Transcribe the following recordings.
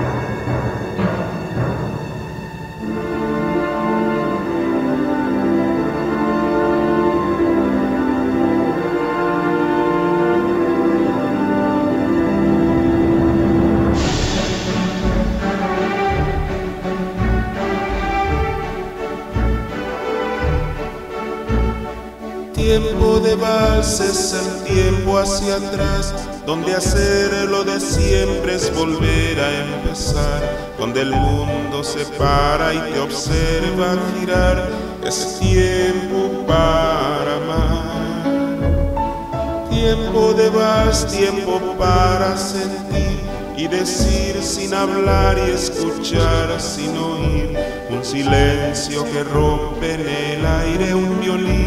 Thank you. Tiempo de vals es el tiempo hacia atrás, donde hacer lo de siempre es volver a empezar, donde el mundo se para y te observa girar, es tiempo para amar. Tiempo de vals, tiempo para sentir y decir sin hablar y escuchar sin oír, un silencio que rompe en el aire un violín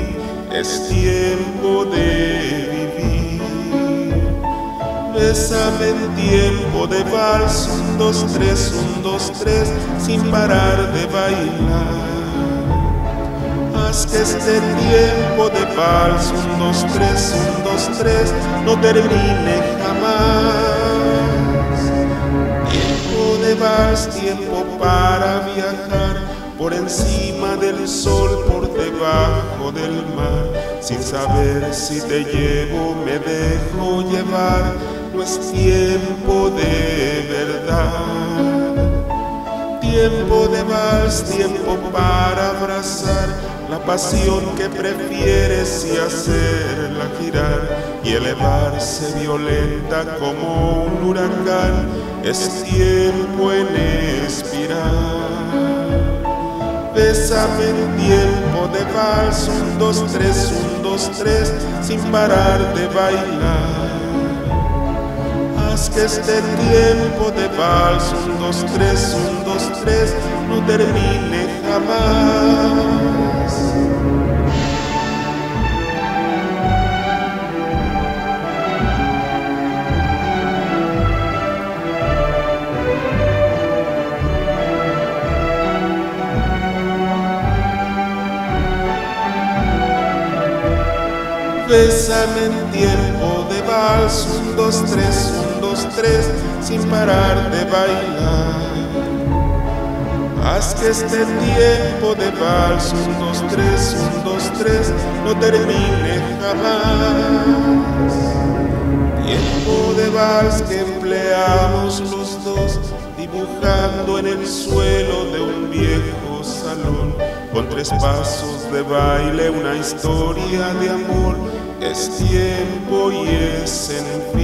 es tiempo de vivir. Bésame en tiempo de vals, un, dos, tres, un, dos, tres, sin parar de bailar. Haz que este tiempo de vals, un, dos, tres, un, dos, tres, no termine jamás. Tiempo de vals, tiempo para viajar por encima del sol, por debajo del mar, sin saber si te llevo, me dejo llevar, no es tiempo de verdad. Tiempo de vals, tiempo para abrazar la pasión que prefieres y hacerla girar y elevarse violenta como un huracán, es tiempo en espiral. En tiempo de vals, un, dos, tres, un, dos, tres, sin parar de bailar. Haz que este tiempo de vals, un, dos, tres, un, dos, tres, no termine jamás. Bésame en tiempo de vals, un, dos, tres, un, dos, tres, sin parar de bailar. Haz que este tiempo de vals, un, dos, tres, un, dos, tres, no termine jamás. Tiempo de vals que empleamos los dos, dibujando en el suelo de un viejo con tres pasos de baile, una historia de amor. Es tiempo y es en fin